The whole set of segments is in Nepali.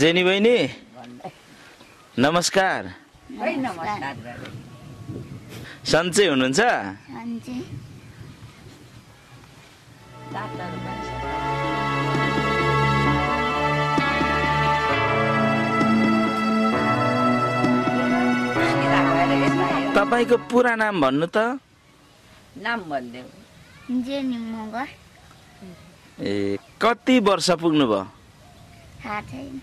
जेनी बहिनी नमस्कार। सन्चै हुनुहुन्छ। तपाईँको पुरा नाम भन्नु त। नाम भनिदेऊ जेनी मगर। ए कति वर्ष पुग्नुभयो? थाहा छैन।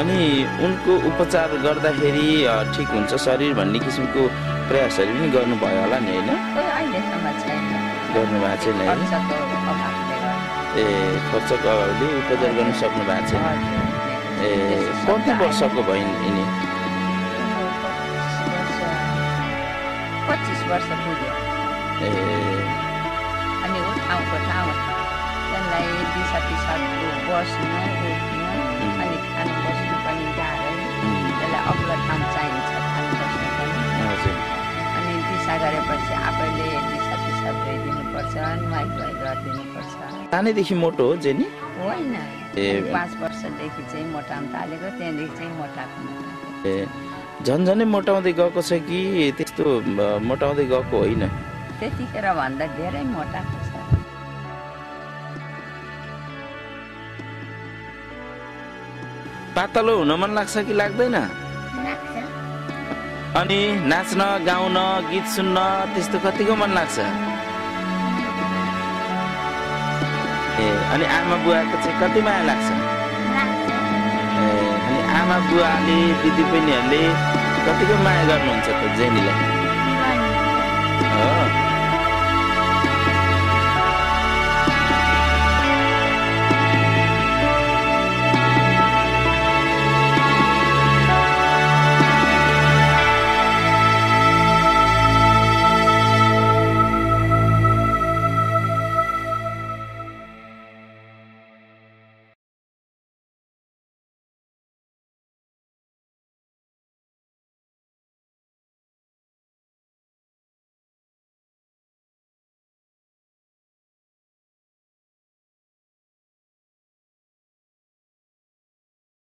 अनि उनको उपचार गर्दाखेरि ठिक हुन्छ शरीर भन्ने किसिमको प्रयासहरू पनि गर्नुभयो होला नि होइन? अहिलेसम्म छैन। ए खर्चको अभावले उपचार गर्न सक्नु भएको छैन ए कति वर्षको भयो यिनी? पच्चिस वर्ष पुग्यो। ए। अनि ऊ ठाउँको ठाउँ त्यसलाई दिशा पिसाबको बस्नु गरेपछि आफैले दिशा पिसाब गइदिनुपर्छ नुहाइ धुवाइ गरिदिनुपर्छ सानैदेखि मोटो हो जेनी? होइन। पाँच वर्षदेखि चाहिँ मोटाउनु थालेको त्यहाँदेखि चाहिँ मोटाएको ए। झन्झनै मोटाउँदै गएको छ कि त्यस्तो मोटाउँदै गएको होइन? त्यतिखेर भन्दा धेरै मोटाएको छ। पातलो हुन मन लाग्छ कि लाग्दैन? अनि नाच्न गाउन गीत सुन्न त्यस्तो कतिको मन लाग्छ। ए अनि आमा बुवाको चाहिँ कति माया लाग्छ? ए अनि आमा बुवाले दिदी बहिनीहरूले कतिको माया गर्नुहुन्छ त जेनीलाई?